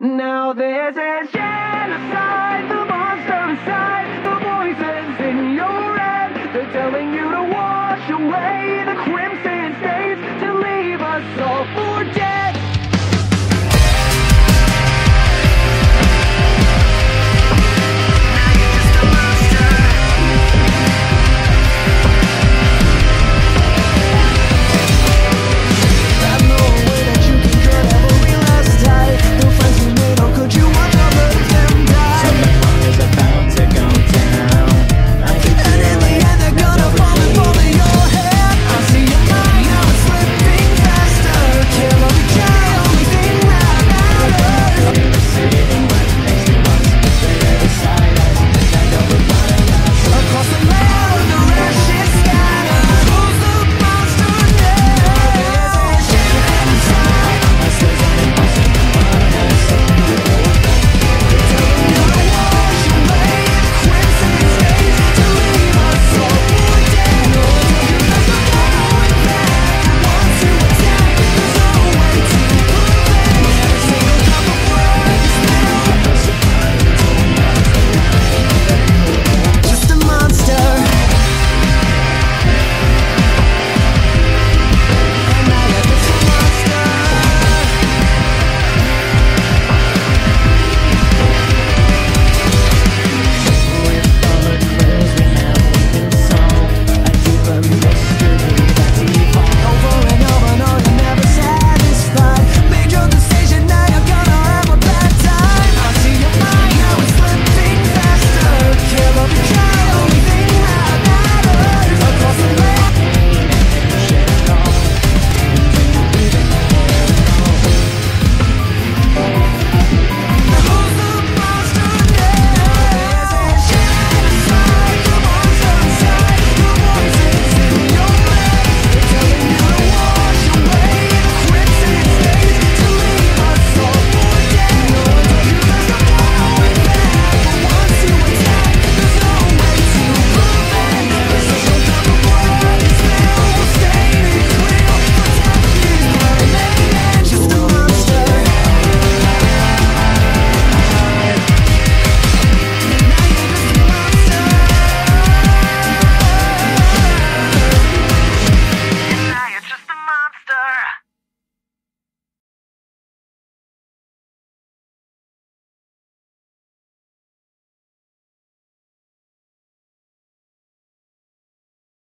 Now this is genocide, the monster inside,